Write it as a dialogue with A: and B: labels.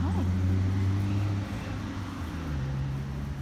A: Hi.